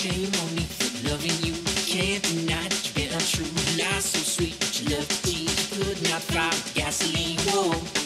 shame on me for loving you. Can't deny that you've been untrue. Lies so sweet, but you love to tease. Could not find gasoline. Whoa.